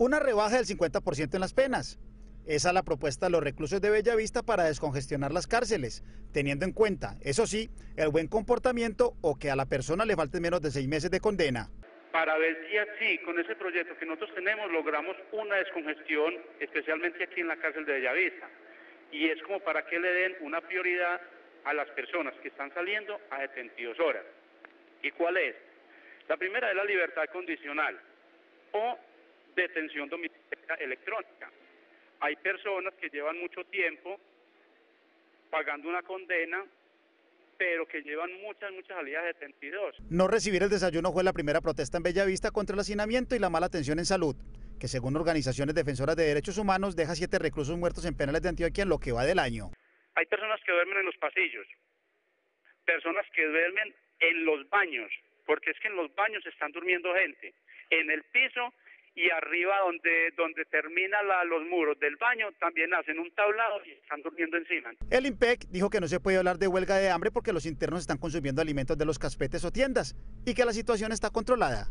Una rebaja del 50% en las penas. Esa es la propuesta de los reclusos de Bellavista para descongestionar las cárceles, teniendo en cuenta, eso sí, el buen comportamiento o que a la persona le falten menos de seis meses de condena. Para ver si así, con ese proyecto que nosotros tenemos, logramos una descongestión, especialmente aquí en la cárcel de Bellavista. Y es como para que le den una prioridad a las personas que están saliendo a 72 horas. ¿Y cuál es? La primera es la libertad condicional o detención domiciliaria electrónica. Hay personas que llevan mucho tiempo pagando una condena, pero que llevan muchas, muchas salidas de 72. No recibir el desayuno fue la primera protesta en Bellavista contra el hacinamiento y la mala atención en salud, que según organizaciones defensoras de derechos humanos deja siete reclusos muertos en penales de Antioquia en lo que va del año. Hay personas que duermen en los pasillos, personas que duermen en los baños, porque es que en los baños están durmiendo gente, en el piso y arriba donde, donde termina los muros del baño también hacen un tablado y están durmiendo encima. El IMPEC dijo que no se puede hablar de huelga de hambre porque los internos están consumiendo alimentos de los caspetes o tiendas y que la situación está controlada.